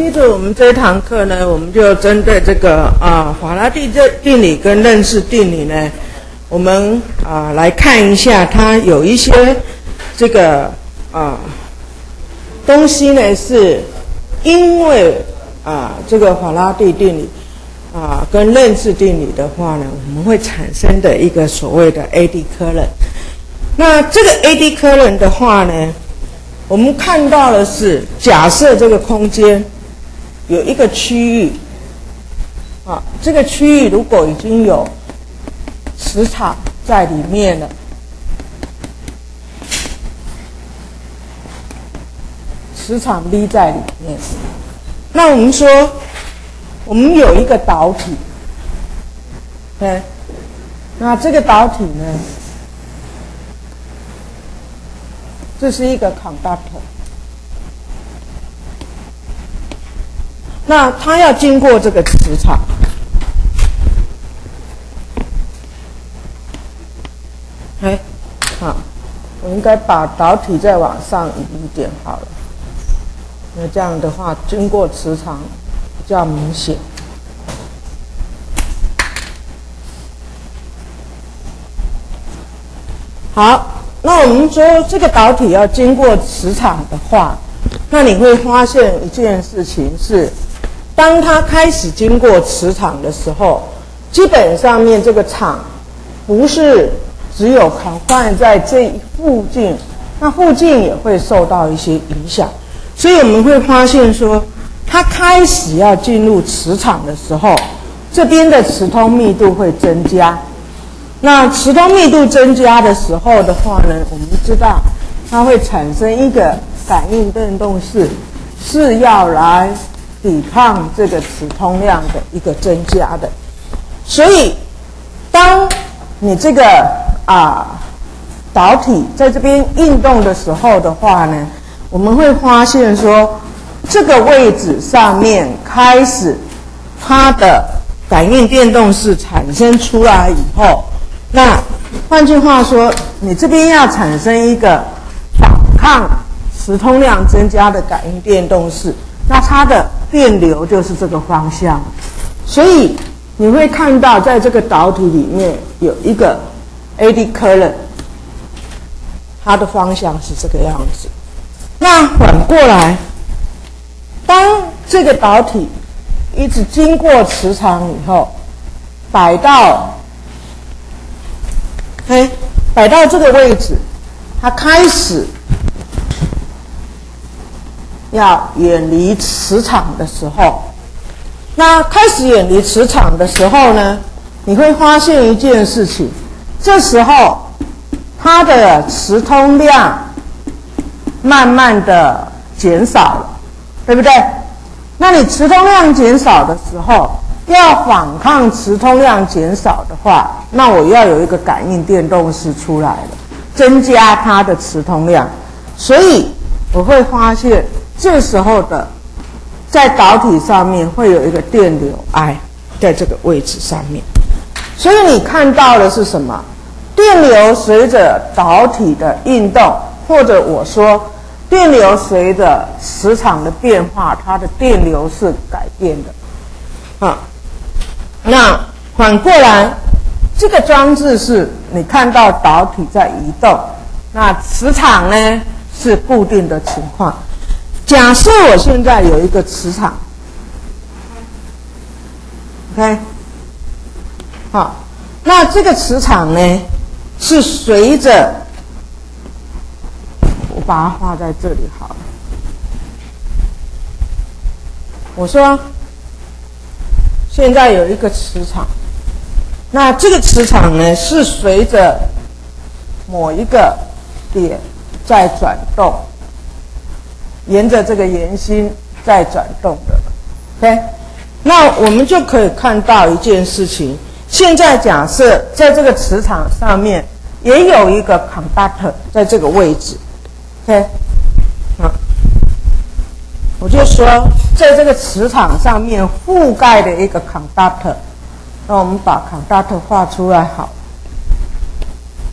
接着我们这堂课呢，我们就针对这个啊法拉第这定理跟认识定理呢，我们啊来看一下，它有一些这个啊东西呢，是因为啊这个法拉第定理啊跟认识定理的话呢，我们会产生的一个所谓的 AD 科论。那这个 AD 科论的话呢，我们看到的是假设这个空间。有一个区域，啊，这个区域如果已经有磁场在里面了，磁场 V 在里面，那我们说，我们有一个导体，对，那这个导体呢，这是一个 conductor。那它要经过这个磁场，哎，好，我应该把导体再往上移一点好了。那这样的话，经过磁场比较明显。好，那我们说这个导体要经过磁场的话，那你会发现一件事情是。当它开始经过磁场的时候，基本上面这个场不是只有考放在这附近，那附近也会受到一些影响。所以我们会发现说，它开始要进入磁场的时候，这边的磁通密度会增加。那磁通密度增加的时候的话呢，我们知道它会产生一个感应振动势，是要来。抵抗这个磁通量的一个增加的，所以当你这个啊导体在这边运动的时候的话呢，我们会发现说这个位置上面开始它的感应电动势产生出来以后，那换句话说，你这边要产生一个反抗磁通量增加的感应电动势，那它的。电流就是这个方向，所以你会看到，在这个导体里面有一个 AD current，它的方向是这个样子。那反过来，当这个导体一直经过磁场以后，摆到，哎，摆到这个位置，它开始。要远离磁场的时候，那开始远离磁场的时候呢，你会发现一件事情，这时候它的磁通量慢慢的减少了，对不对？那你磁通量减少的时候，要反抗磁通量减少的话，那我要有一个感应电动势出来了，增加它的磁通量，所以我会发现。这时候的，在导体上面会有一个电流 I，在这个位置上面，所以你看到的是什么？电流随着导体的运动，或者我说电流随着磁场的变化，它的电流是改变的。啊，那反过来，这个装置是你看到导体在移动，那磁场呢是固定的情况。假设我现在有一个磁场，OK，好，那这个磁场呢是随着我把它画在这里好了。我说现在有一个磁场，那这个磁场呢是随着某一个点在转动。沿着这个圆心在转动的，OK，那我们就可以看到一件事情。现在假设在这个磁场上面也有一个 conductor 在这个位置，OK，好，我就说在这个磁场上面覆盖的一个 conductor，那我们把 conductor 画出来好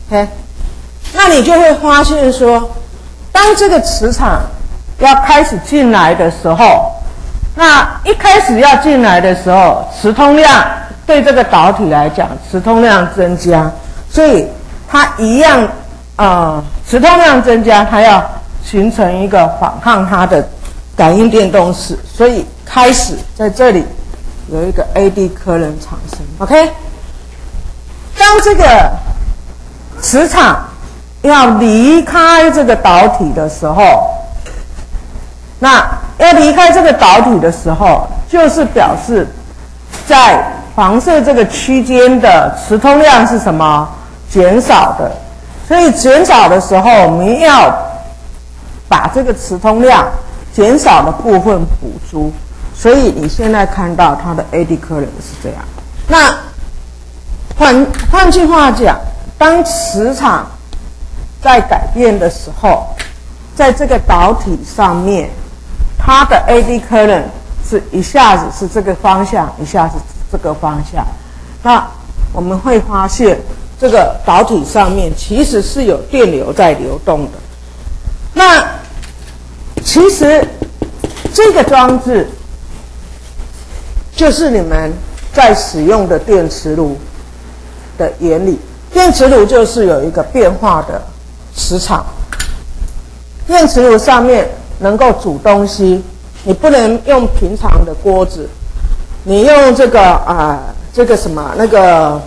，OK，那你就会发现说，当这个磁场要开始进来的时候，那一开始要进来的时候，磁通量对这个导体来讲，磁通量增加，所以它一样啊，磁通量增加，它要形成一个反抗它的感应电动势，所以开始在这里有一个 AD 科能产生。OK，当这个磁场要离开这个导体的时候，那。要离开这个导体的时候，就是表示在黄色这个区间的磁通量是什么减少的，所以减少的时候，我们要把这个磁通量减少的部分补足。所以你现在看到它的 AD current 是这样。那换换句话讲，当磁场在改变的时候，在这个导体上面。它的 AD current 是一下子是这个方向，一下子这个方向。那我们会发现，这个导体上面其实是有电流在流动的。那其实这个装置就是你们在使用的电磁炉的原理。电磁炉就是有一个变化的磁场，电磁炉上面。能够煮东西，你不能用平常的锅子，你用这个啊，这个什么那个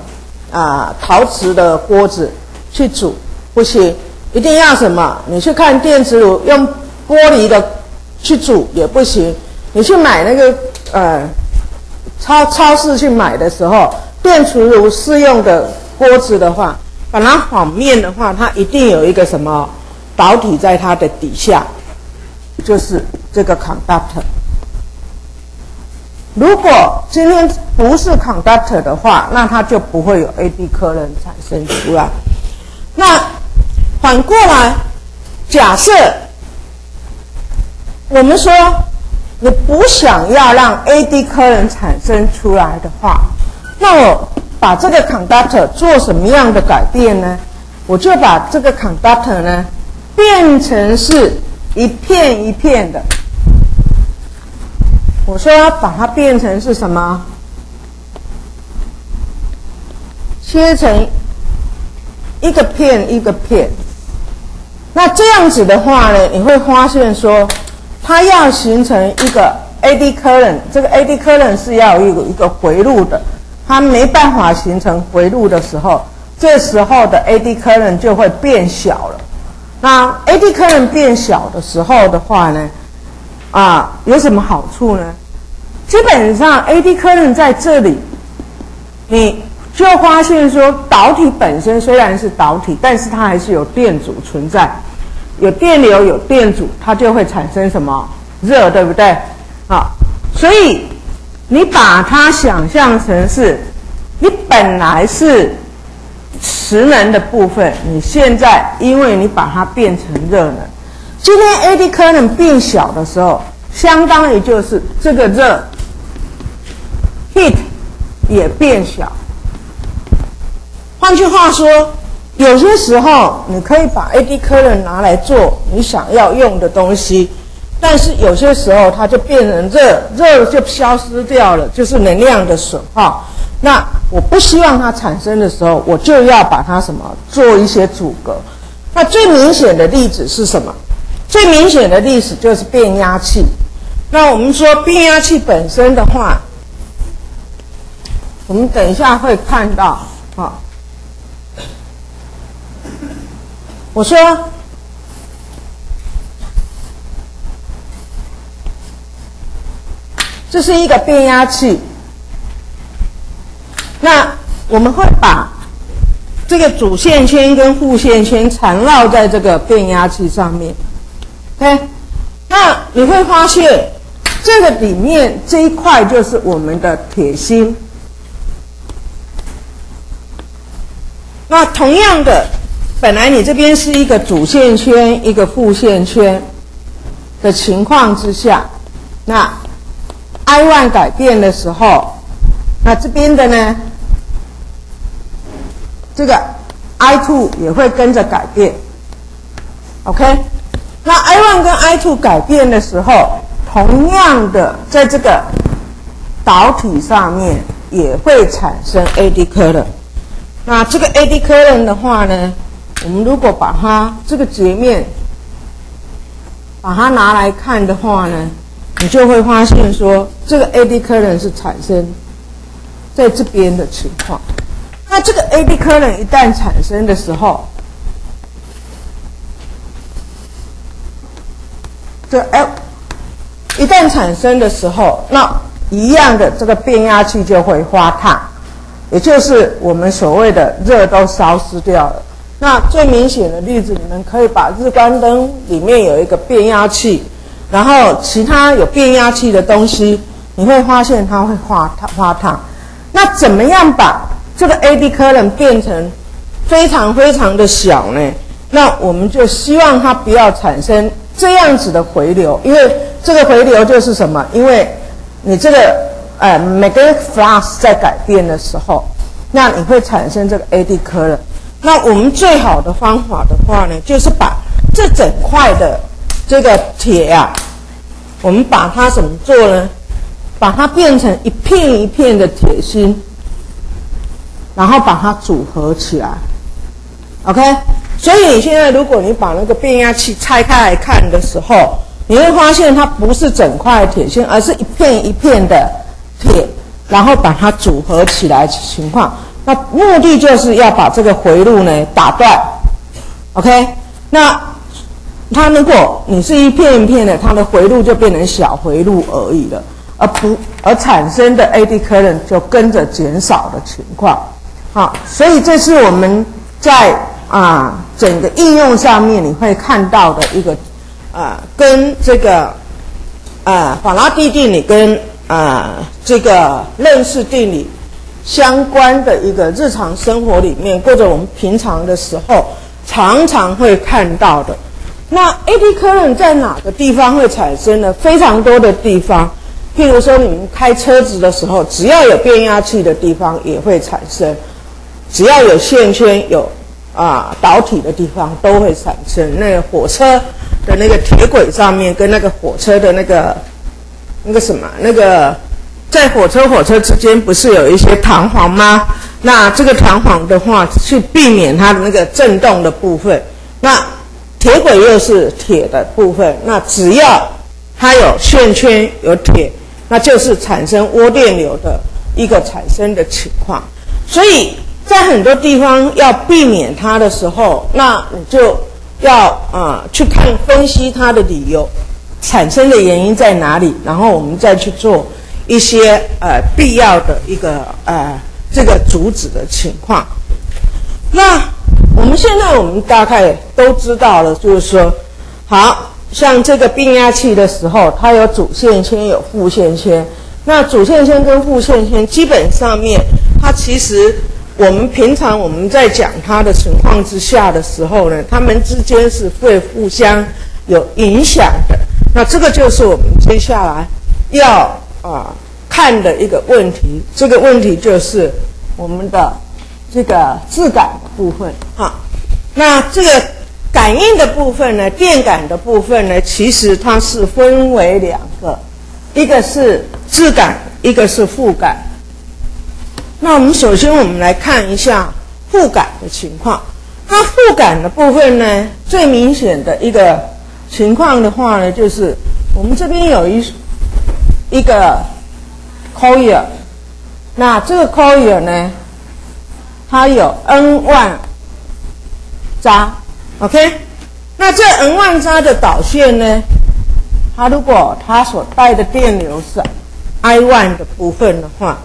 啊陶瓷的锅子去煮不行，一定要什么？你去看电磁炉用玻璃的去煮也不行。你去买那个呃超超市去买的时候，电磁炉适用的锅子的话，把它反面的话，它一定有一个什么导体在它的底下。就是这个 conductor。如果今天不是 conductor 的话，那它就不会有 AD 科能产生出来。那反过来，假设我们说你不想要让 AD 科能产生出来的话，那我把这个 conductor 做什么样的改变呢？我就把这个 conductor 呢变成是。一片一片的，我说要把它变成是什么？切成一个片一个片。那这样子的话呢，你会发现说，它要形成一个 AD current，这个 AD current 是要有一个回路的，它没办法形成回路的时候，这时候的 AD current 就会变小了。那 AD current 变小的时候的话呢，啊，有什么好处呢？基本上 AD current 在这里，你就发现说，导体本身虽然是导体，但是它还是有电阻存在，有电流有电阻，它就会产生什么热，对不对？啊，所以你把它想象成是，你本来是。磁能的部分，你现在因为你把它变成热能，今天 AD 科能变小的时候，相当于就是这个热 heat 也变小。换句话说，有些时候你可以把 AD 科能拿来做你想要用的东西，但是有些时候它就变成热，热就消失掉了，就是能量的损耗。那我不希望它产生的时候，我就要把它什么做一些阻隔。那最明显的例子是什么？最明显的例子就是变压器。那我们说变压器本身的话，我们等一下会看到啊。我说，这是一个变压器。那我们会把这个主线圈跟副线圈缠绕在这个变压器上面，OK？那你会发现这个里面这一块就是我们的铁芯。那同样的，本来你这边是一个主线圈、一个副线圈的情况之下，那 I one 改变的时候，那这边的呢？这个 I two 也会跟着改变，OK？那 I one 跟 I two 改变的时候，同样的在这个导体上面也会产生 AD current。那这个 AD current 的话呢，我们如果把它这个截面把它拿来看的话呢，你就会发现说，这个 AD current 是产生在这边的情况。那这个 AD current 一旦产生的时候，这 L 一旦产生的时候，那一样的这个变压器就会发烫。也就是我们所谓的热都消失掉了。那最明显的例子，你们可以把日光灯里面有一个变压器，然后其他有变压器的东西，你会发现它会发烫。发烫。那怎么样把这个 AD 可能变成非常非常的小呢？那我们就希望它不要产生这样子的回流，因为这个回流就是什么？因为你这个。哎，每个 flux 在改变的时候，那你会产生这个 AD current。那我们最好的方法的话呢，就是把这整块的这个铁啊，我们把它怎么做呢？把它变成一片一片的铁芯，然后把它组合起来。OK，所以你现在如果你把那个变压器拆开来看的时候，你会发现它不是整块铁芯，而是一片一片的。铁，然后把它组合起来情况，那目的就是要把这个回路呢打断，OK？那它如果你是一片一片的，它的回路就变成小回路而已了，而不而产生的 AD current 就跟着减少的情况。好，所以这是我们在啊整个应用上面你会看到的一个啊跟这个啊法拉第定理跟。啊，这个认识定理相关的一个日常生活里面，或者我们平常的时候常常会看到的。那 AD current 在哪个地方会产生呢？非常多的地方，譬如说你们开车子的时候，只要有变压器的地方也会产生；只要有线圈、有啊导体的地方都会产生。那个火车的那个铁轨上面，跟那个火车的那个。那个什么，那个在火车火车之间不是有一些弹簧吗？那这个弹簧的话，去避免它的那个震动的部分。那铁轨又是铁的部分，那只要它有线圈有铁，那就是产生涡电流的一个产生的情况。所以在很多地方要避免它的时候，那你就要啊去看分析它的理由。产生的原因在哪里？然后我们再去做一些呃必要的一个呃这个阻止的情况。那我们现在我们大概都知道了，就是说，好像这个变压器的时候，它有主线圈有副线圈。那主线圈跟副线圈基本上面，它其实我们平常我们在讲它的情况之下的时候呢，它们之间是会互相有影响的。那这个就是我们接下来要啊看的一个问题。这个问题就是我们的这个质感部分啊。那这个感应的部分呢，电感的部分呢，其实它是分为两个，一个是质感，一个是负感。那我们首先我们来看一下互感的情况。它互感的部分呢，最明显的一个。情况的话呢，就是我们这边有一一个 coil，那这个 coil 呢，它有 n 万扎，OK？那这 n 万扎的导线呢，它如果它所带的电流是 I 万的部分的话，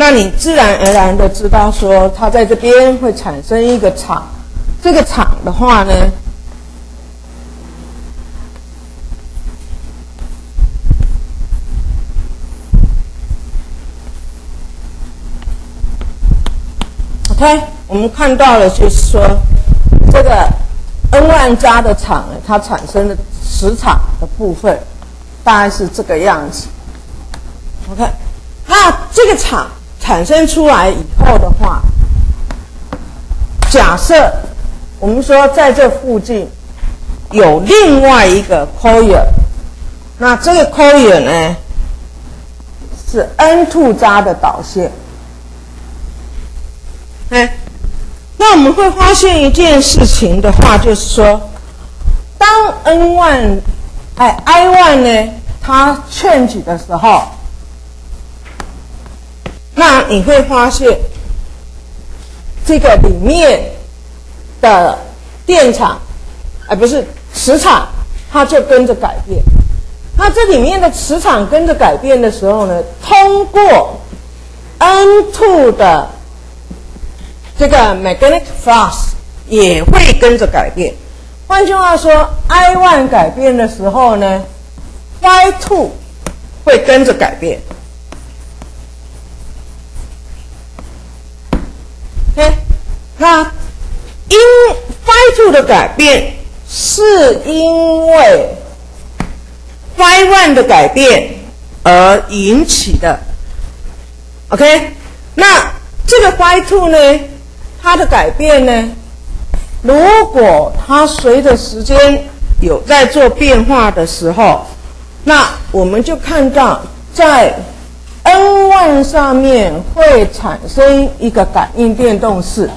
那你自然而然的知道说，它在这边会产生一个场，这个场的话呢。OK，我们看到了，就是说这个 N 万加的场，它产生的磁场的部分大概是这个样子。OK，那这个场产生出来以后的话，假设我们说在这附近有另外一个 coil，那这个 coil 呢是 N2 扎的导线。哎，那我们会发现一件事情的话，就是说，当 N1 哎 I1 呢它劝举的时候，那你会发现这个里面的电场，哎不是磁场，它就跟着改变。那这里面的磁场跟着改变的时候呢，通过 N two 的这个 magnetic flux 也会跟着改变。换句话说，I one 改变的时候呢，Y two 会跟着改变。OK，那因 Y2 的改变是因为。Y one 的改变而引起的，OK，那这个 Y two 呢？它的改变呢？如果它随着时间有在做变化的时候，那我们就看到在 N2 上面会产生一个感应电动势。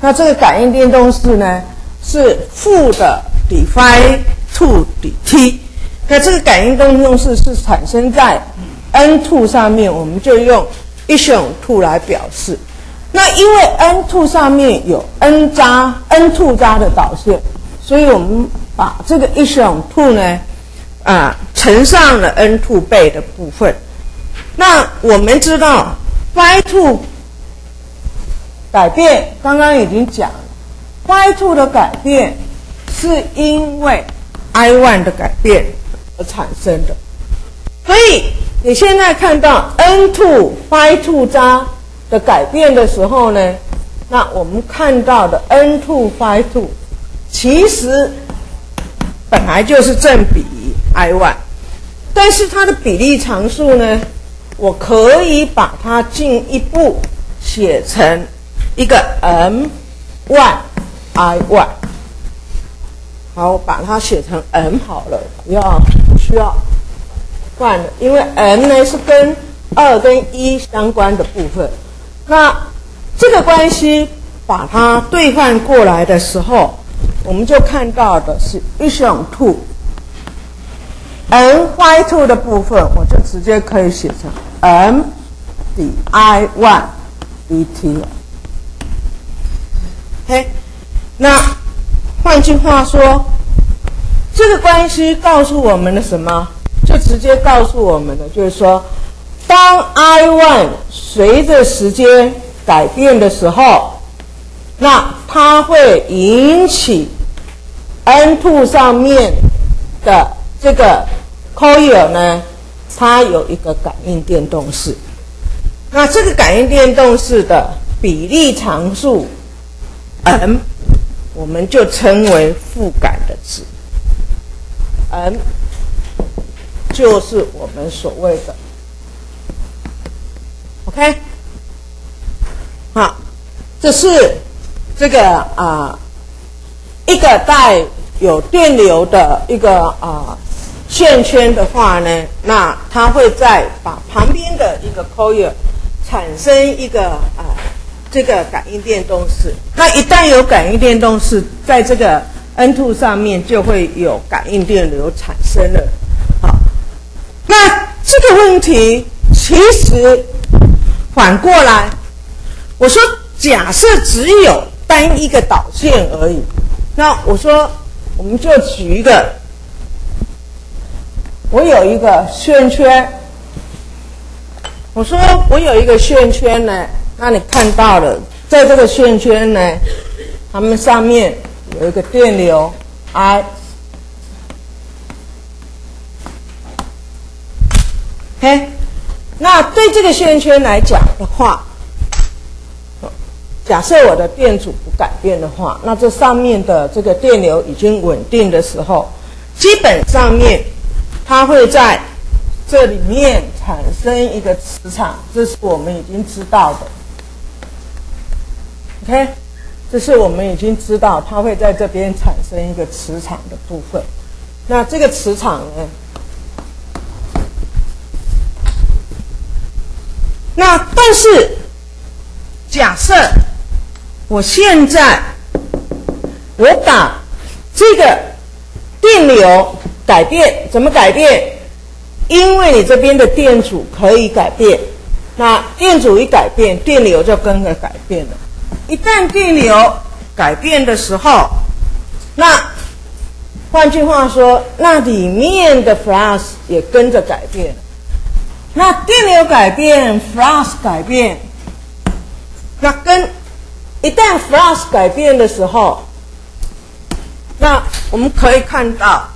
那这个感应电动势呢，是负的 d phi two d t。那这个感应动动势是产生在 N two 上面，我们就用 i s s i o n two 来表示。那因为 N two 上面有 N 渣 N two 渣的导线，所以我们把这个 i s s i o n two 呢，啊，乘上了 N two 倍的部分。那我们知道 Y two 改变，刚刚已经讲了，Y two 的改变是因为 I one 的改变而。产生的，所以你现在看到 N two Y two 渣的改变的时候呢，那我们看到的 N two Y two 其实本来就是正比 I one，但是它的比例常数呢，我可以把它进一步写成一个 M one I one。好，我把它写成 M 好了，不要不。需要换的，因为 n 呢是跟二跟一相关的部分。那这个关系把它兑换过来的时候，我们就看到的是 i s s i o n two n y two 的部分，我就直接可以写成 M D I one d t。OK，那换句话说。这个关系告诉我们的什么？就直接告诉我们的，就是说，当 I one 随着时间改变的时候，那它会引起 N two 上面的这个 coil 呢，它有一个感应电动势。那这个感应电动势的比例常数 m，我们就称为负感的值。M 就是我们所谓的 OK，好，这是这个啊一个带有电流的一个啊线圈的话呢，那它会在把旁边的一个 coil 产生一个啊这个感应电动势。那一旦有感应电动势，在这个 N two 上面就会有感应电流产生了，好，那这个问题其实反过来，我说假设只有单一个导线而已，那我说我们就举一个，我有一个线圈，我说我有一个线圈呢，那你看到了，在这个线圈呢，它们上面。有一个电流 I，OK，那对这个线圈来讲的话，假设我的电阻不改变的话，那这上面的这个电流已经稳定的时候，基本上面它会在这里面产生一个磁场这是我们已经知道的。Ok 这是我们已经知道它会在这边产生一个磁场的部分。那这个磁场呢？那但是假设我现在我把这个电流改变，怎么改变？因为你这边的电阻可以改变，那电阻一改变，电流就跟着改变了。一旦电流改变的时候，那换句话说，那里面的 flux 也跟着改变。那电流改变，flux 改变，那跟一旦 flux 改变的时候，那我们可以看到。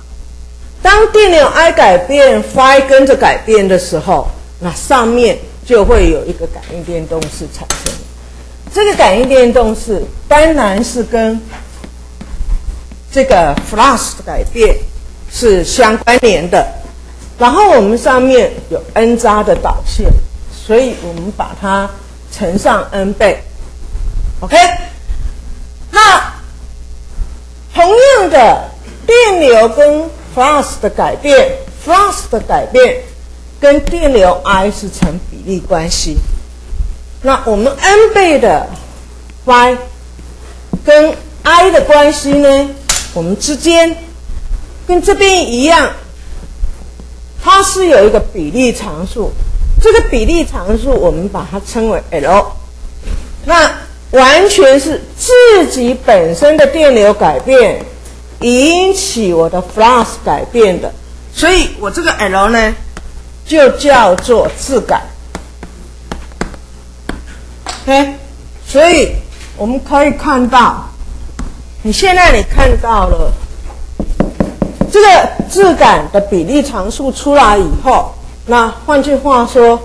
当电流 I 改变，phi 跟着改变的时候，那上面就会有一个感应电动势产生。这个感应电动势当然是跟这个 flux 的改变是相关联的。然后我们上面有 n 扎的导线，所以我们把它乘上 n 倍。OK，那同样的电流跟 flux 的改变，flux 的改变跟电流 I 是成比例关系。那我们 n 倍的 y 跟 I 的关系呢？我们之间跟这边一样，它是有一个比例常数。这个比例常数我们把它称为 L。那完全是自己本身的电流改变。引起我的 flux 改变的，所以我这个 L 呢，就叫做质感。OK，所以我们可以看到，你现在你看到了这个质感的比例常数出来以后，那换句话说，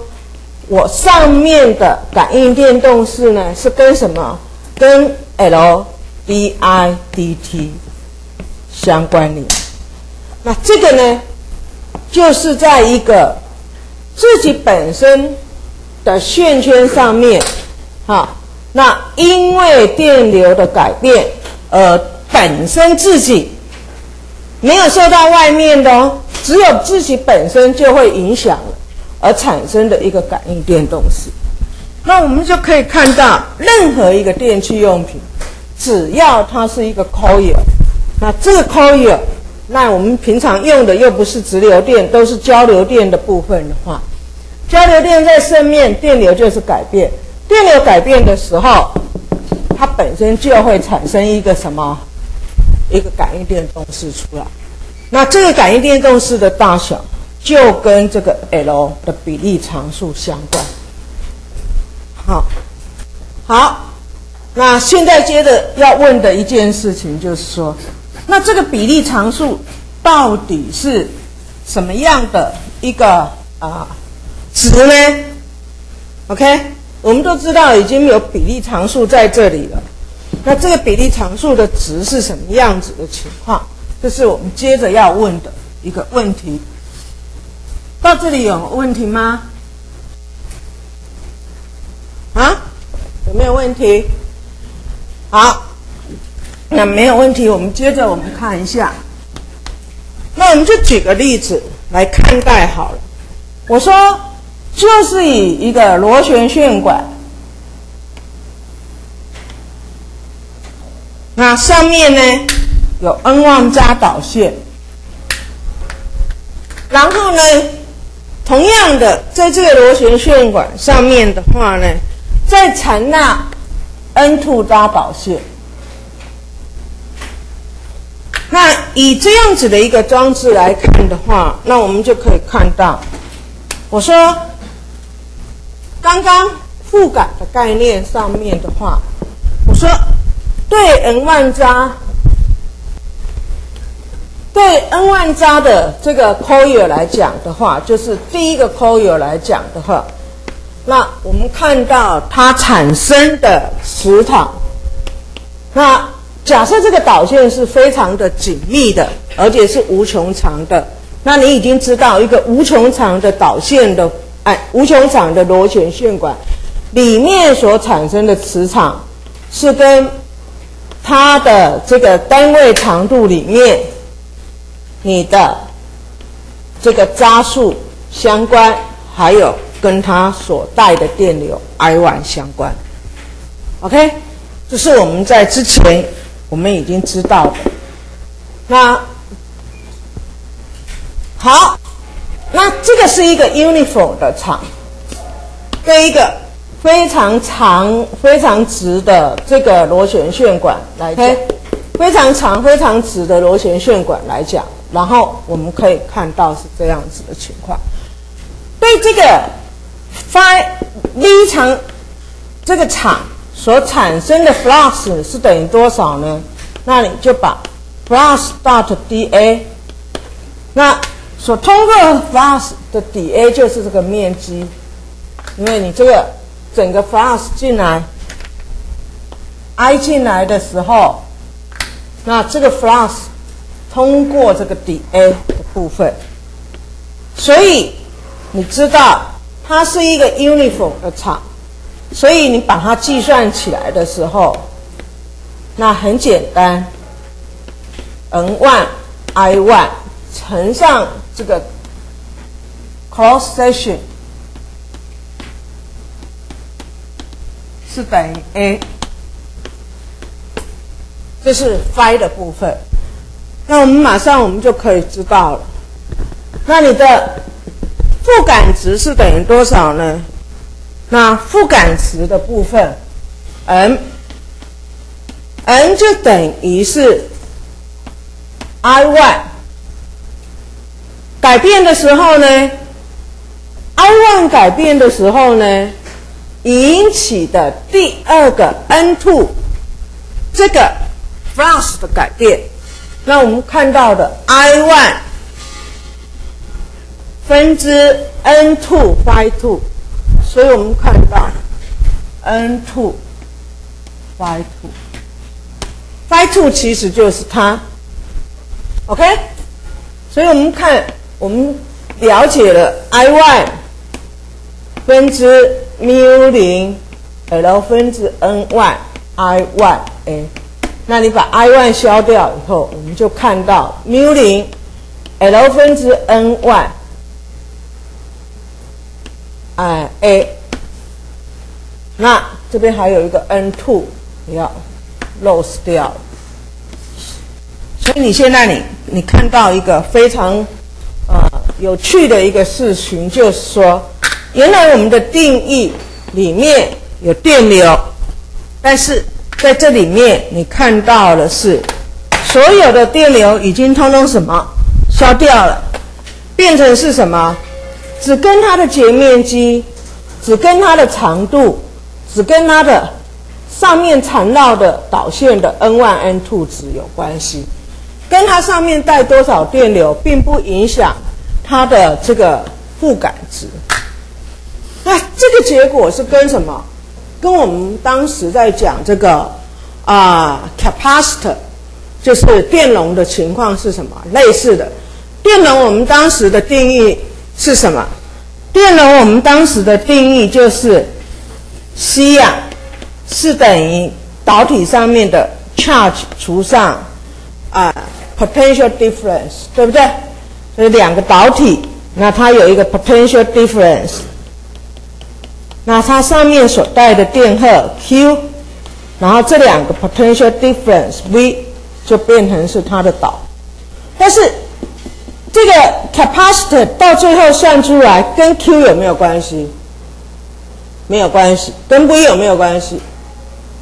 我上面的感应电动势呢是跟什么？跟 L d I d t。相关联，那这个呢，就是在一个自己本身的线圈上面，哈，那因为电流的改变，而本身自己没有受到外面的哦，只有自己本身就会影响了，而产生的一个感应电动势。那我们就可以看到，任何一个电器用品，只要它是一个 coil。那这个 coil，那我们平常用的又不是直流电，都是交流电的部分的话，交流电在上面，电流就是改变。电流改变的时候，它本身就会产生一个什么？一个感应电动势出来。那这个感应电动势的大小，就跟这个 L 的比例常数相关。好，好，那现在接着要问的一件事情就是说。那这个比例常数到底是什么样的一个啊值呢？OK，我们都知道已经有比例常数在这里了。那这个比例常数的值是什么样子的情况？这是我们接着要问的一个问题。到这里有问题吗？啊？有没有问题？好。那没有问题，我们接着我们看一下。那我们就举个例子来看待好了。我说，就是以一个螺旋线管，那上面呢有 n 万加导线，然后呢，同样的在这个螺旋线管上面的话呢，再缠那 n two 扎导线。那以这样子的一个装置来看的话，那我们就可以看到，我说刚刚负感的概念上面的话，我说对 n 万扎，对 n 万扎的这个 coil 来讲的话，就是第一个 coil 来讲的话，那我们看到它产生的磁场，那。假设这个导线是非常的紧密的，而且是无穷长的，那你已经知道一个无穷长的导线的，哎，无穷长的螺旋线管里面所产生的磁场，是跟它的这个单位长度里面你的这个扎数相关，还有跟它所带的电流 I1 相关。OK，这是我们在之前我们已经知道的。那好，那这个是一个 uniform 的场，跟一个非常长、非常直的这个螺旋线管来讲，非常长、非常直的螺旋线管来讲，然后我们可以看到是这样子的情况。对这个 phi v 长这个场所产生的 flux 是等于多少呢？那你就把 flux dot dA，那所通过 flux 的 dA 就是这个面积，因为你这个整个 flux 进来，I 进来的时候，那这个 flux 通过这个 dA 的部分，所以你知道它是一个 uniform 的场，所以你把它计算起来的时候，那很简单，N one I one 乘上。这个 cross section 是等于 a，这是 phi 的部分。那我们马上我们就可以知道了。那你的负感值是等于多少呢？那负感值的部分，n，n 就等于是 I one。改变的时候呢，I one 改变的时候呢，引起的第二个 N two 这个 flux 的改变，那我们看到的 I one 分之 N two phi two，所以我们看到 N two y two y two 其实就是它，OK，所以我们看。我们了解了 I one 分之 mu 零 L 分之 ny iy a 那你把 I one 消掉以后，我们就看到 mu 零 L 分之 n y 哎 A，那这边还有一个 N two 要 lose 掉，所以你现在你你看到一个非常。啊，有趣的一个事情就是说，原来我们的定义里面有电流，但是在这里面你看到的是，所有的电流已经通通什么消掉了，变成是什么？只跟它的截面积，只跟它的长度，只跟它的上面缠绕的导线的 n one n two 值有关系。跟它上面带多少电流，并不影响它的这个负感值。那这个结果是跟什么？跟我们当时在讲这个啊，capacitor，就是电容的情况是什么类似的？电容我们当时的定义是什么？电容我们当时的定义就是 C 呀，是等于导体上面的 charge 除上啊。potential difference 对不对？所以两个导体，那它有一个 potential difference，那它上面所带的电荷 Q，然后这两个 potential difference V 就变成是它的导。但是这个 capacitor 到最后算出来跟 Q 有没有关系？没有关系。跟 V 有没有关系？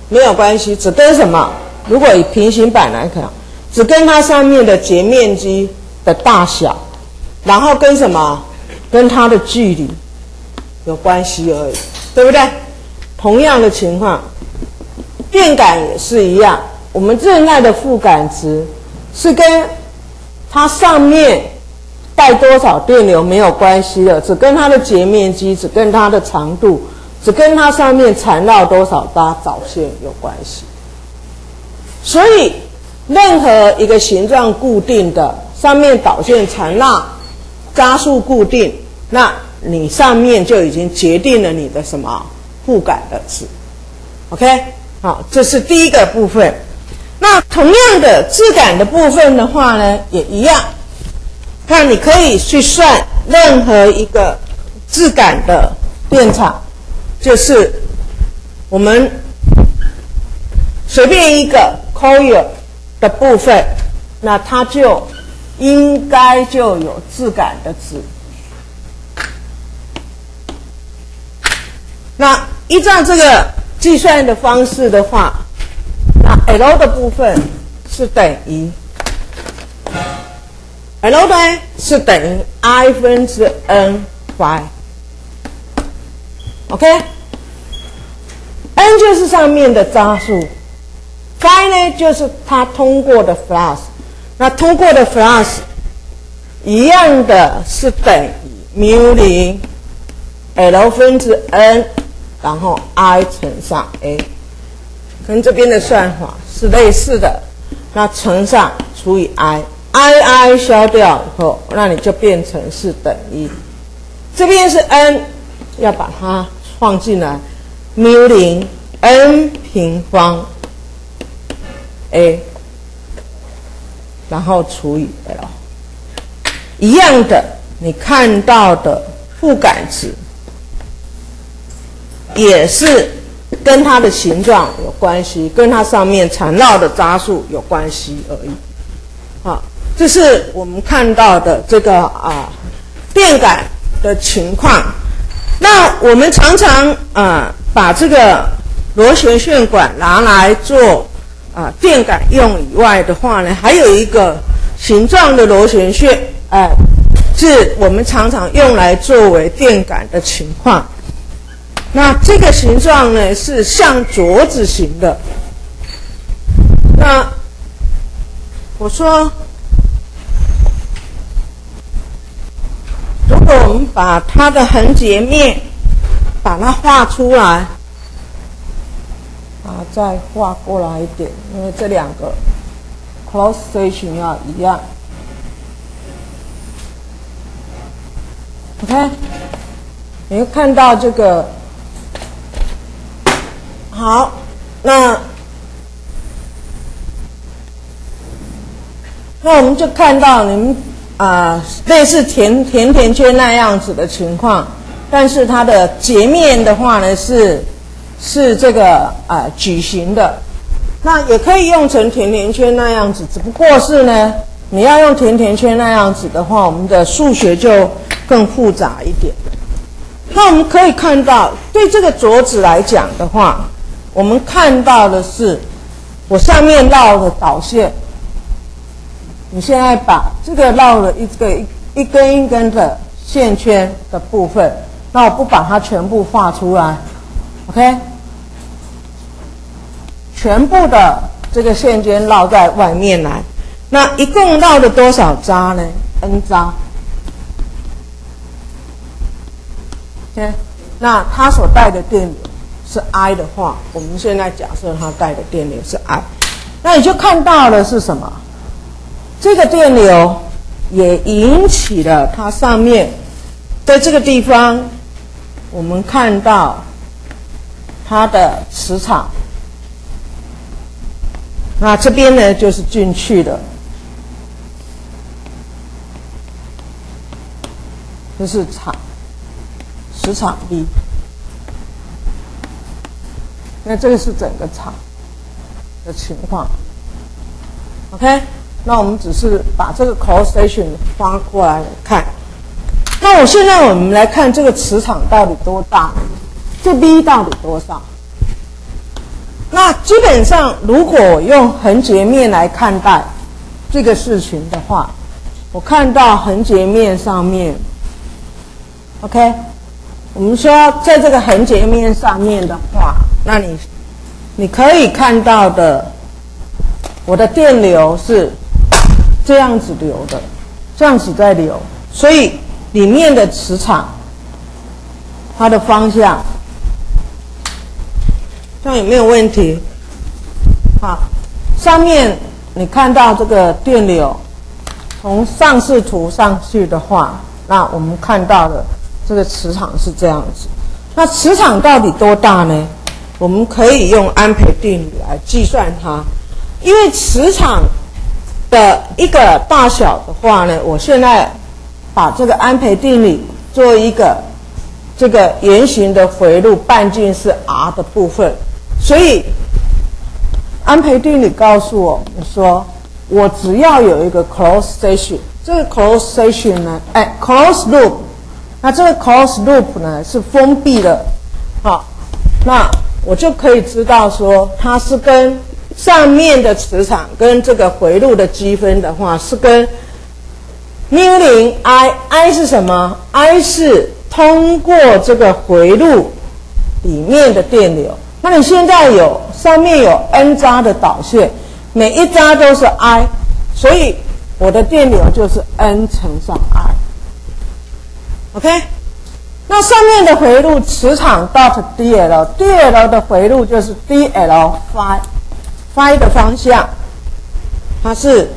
没有关系，只跟什么？如果以平行板来看。只跟它上面的截面积的大小，然后跟什么？跟它的距离有关系而已，对不对？同样的情况，电感也是一样。我们热耐的负感值是跟它上面带多少电流没有关系的，只跟它的截面积，只跟它的长度，只跟它上面缠绕多少搭导线有关系。所以。任何一个形状固定的，上面导线缠绕，加速固定，那你上面就已经决定了你的什么负感的值，OK？好，这是第一个部分。那同样的质感的部分的话呢，也一样。看，你可以去算任何一个质感的电场就是我们随便一个 coil 的部分，那它就应该就有质感的值。那依照这个计算的方式的话，那 L 的部分是等于 L 呢是等于 I 分之 N phi，OK？N 就是上面的匝数，phi 呢就是它通过的 flux，那通过的 flux 一样的是等于 mu 零 L 分之 N。然后 I 乘上 A，跟这边的算法是类似的。那乘上除以 I i i 消掉以后，那你就变成是等于这边是 N，要把它放进来，mu 零 N 平方 A，然后除以 L，一样的，你看到的负感值。也是跟它的形状有关系，跟它上面缠绕的扎数有关系而已。这是我们看到的这个啊电感的情况。那我们常常啊把这个螺旋线管拿来做啊电感用以外的话呢，还有一个形状的螺旋线，哎，是我们常常用来作为电感的情况。那这个形状呢是像镯子形的。那我说，如果我们把它的横截面把它画出来，啊，再画过来一点，因为这两个 cross section 要一样。OK，你会看到这个。好，那那我们就看到你们啊，类似甜甜甜圈那样子的情况，但是它的截面的话呢是是这个啊矩形的，那也可以用成甜甜圈那样子，只不过是呢，你要用甜甜圈那样子的话，我们的数学就更复杂一点。那我们可以看到，对这个镯子来讲的话。我们看到的是，我上面绕的导线。你现在把这个绕了一个一一根一根的线圈的部分，那我不把它全部画出来，OK？全部的这个线圈绕在外面来，那一共绕了多少扎呢？n 扎。OK？那它所带的电流。是 I 的话，我们现在假设它带的电流是 I，那你就看到了是什么？这个电流也引起了它上面在这个地方，我们看到它的磁场。那这边呢就是进去的，这是场磁场力。那这个是整个场的情况，OK？那我们只是把这个 cross section 发过来看。那我现在我们来看这个磁场到底多大？这 V 到底多少？那基本上，如果用横截面来看待这个事情的话，我看到横截面上面，OK？我们说在这个横截面上面的话。那你，你可以看到的，我的电流是这样子流的，这样子在流，所以里面的磁场，它的方向，这样有没有问题？好，上面你看到这个电流，从上视图上去的话，那我们看到的这个磁场是这样子，那磁场到底多大呢？我们可以用安培定理来计算它，因为磁场的一个大小的话呢，我现在把这个安培定理做一个这个圆形的回路半径是 r 的部分，所以安培定理告诉我们说，我只要有一个 closed section，这个 closed section 呢，哎，closed loop，那这个 closed loop 呢是封闭的，好，那我就可以知道说它是跟上面的磁场跟这个回路的积分的话是跟 mu 零 i i 是什么？i 是通过这个回路里面的电流，那你现在有上面有 n 扎的导线，每一扎都是 I，所以我的电流就是 n 乘上 I。OK，那上面的回路磁场 dot dl，dl 的回路就是 dl phi phi 的方向，它是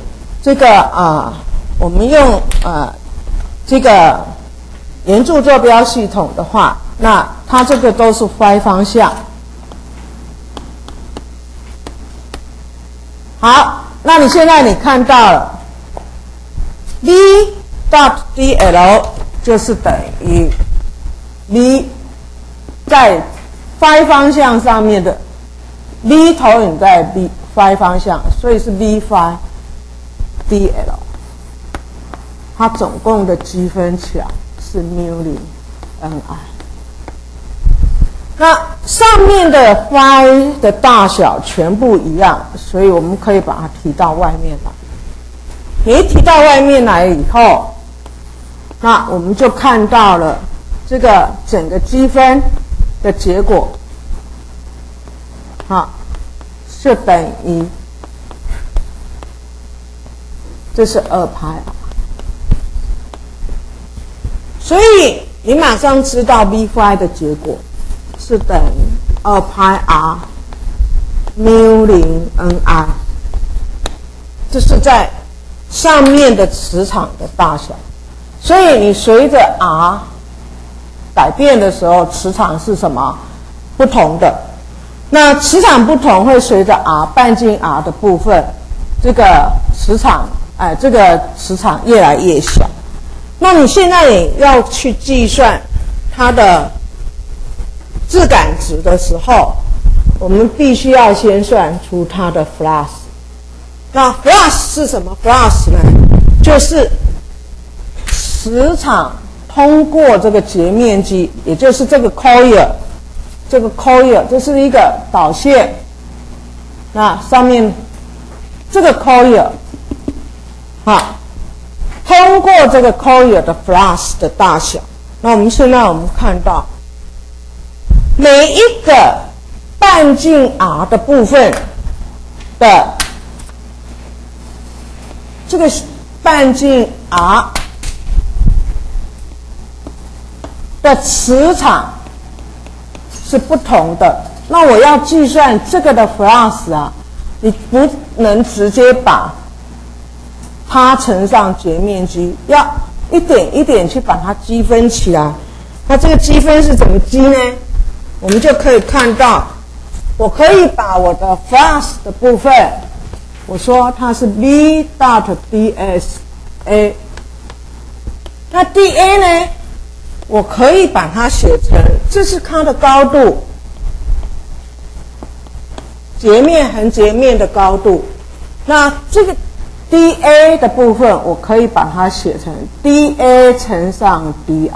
这个啊，我们用啊这个。圆柱坐标系统的话，那它这个都是 y 方向。好，那你现在你看到了 v dot dl 就是等于 v 在 y 方向上面的 v 投影在 v y 方向，所以是 v y dl。它总共的积分起来。是 mu 零 n i，那上面的 y 的大小全部一样，所以我们可以把它提到外面来。你一提到外面来以后，那我们就看到了这个整个积分的结果，好，是等于，这是二派。所以你马上知道 v phi 的结果是等于二派 r mu 零 n i，这是在上面的磁场的大小。所以你随着 r 改变的时候，磁场是什么不同的？那磁场不同会随着 r 半径 r 的部分，这个磁场哎，这个磁场越来越小。那你现在你要去计算它的质感值的时候，我们必须要先算出它的 flux。那 flux 是什么？flux 呢？就是磁场通过这个截面积，也就是这个 coil，这个 coil 这是一个导线。那上面这个 coil，好。通过这个 coil 的 flux 的大小，那我们现在我们看到每一个半径 r 的部分的这个半径 r 的磁场是不同的。那我要计算这个的 flux 啊，你不能直接把。它乘上截面积，要一点一点去把它积分起来。那这个积分是怎么积呢？我们就可以看到，我可以把我的 flux 的部分，我说它是 v dot ds a。那 dA 呢？我可以把它写成，这是它的高度，截面横截面的高度。那这个。d a 的部分，我可以把它写成 d a 乘上 d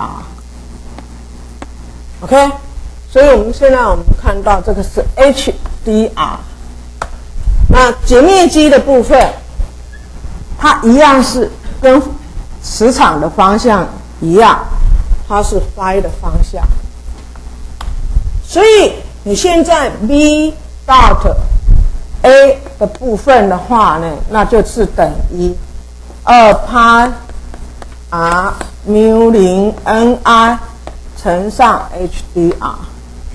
r，OK，所以我们现在我们看到这个是 h d r，那截面积的部分，它一样是跟磁场的方向一样，它是 phi 的方向，所以你现在 v dot a 的部分的话呢，那就是等于二派 r mu 零 n i 乘上 h d r，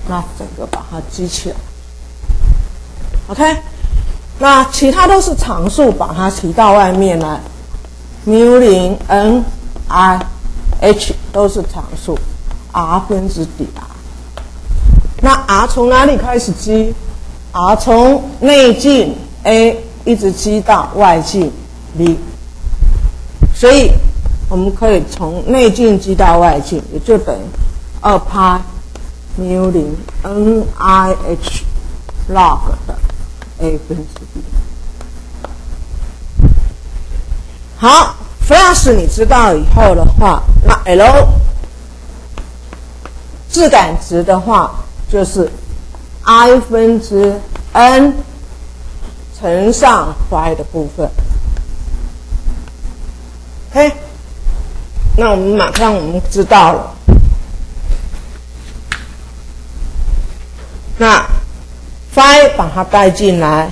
那整个把它积起来，OK，那其他都是常数，把它提到外面来，mu 零 n i h 都是常数，r 分之 d r，那 r 从哪里开始积？r 从内径。A 一直积到外径 b 所以我们可以从内径积到外径，也就等于二派 mu 零 n i h log 的 a 分之 b。好，Flash 你知道以后的话，那 L 质感值的话就是 i 分之 n 乘上 y 的部分。OK，那我们马上我们知道了。那 phi 把它带进来，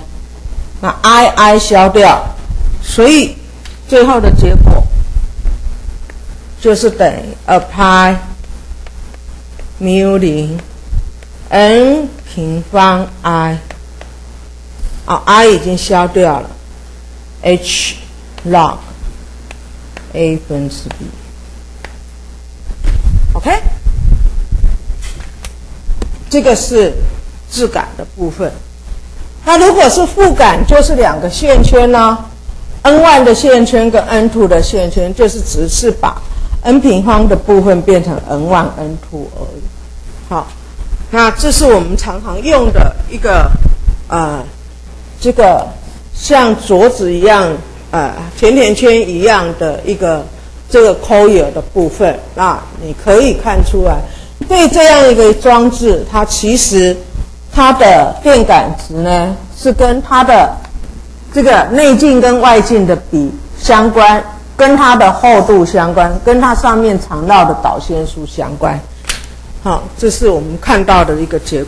那 i i 消掉，所以最后的结果就是等于二派缪零 n 平方 i 啊 i 已经消掉了 h log a 分之 b，OK，这个是质感的部分。那如果是负感，就是两个线圈呢。N one 的线圈跟 N two 的线圈就是只是把 N 平方的部分变成 N one、N two 而已。好，那这是我们常常用的一个啊，这个像镯子一样、呃甜甜圈一样的一个这个 coil 的部分。那你可以看出来，对这样一个装置，它其实它的电感值呢是跟它的。这个内径跟外径的比相关，跟它的厚度相关，跟它上面常绕的导线数相关。好，这是我们看到的一个结果。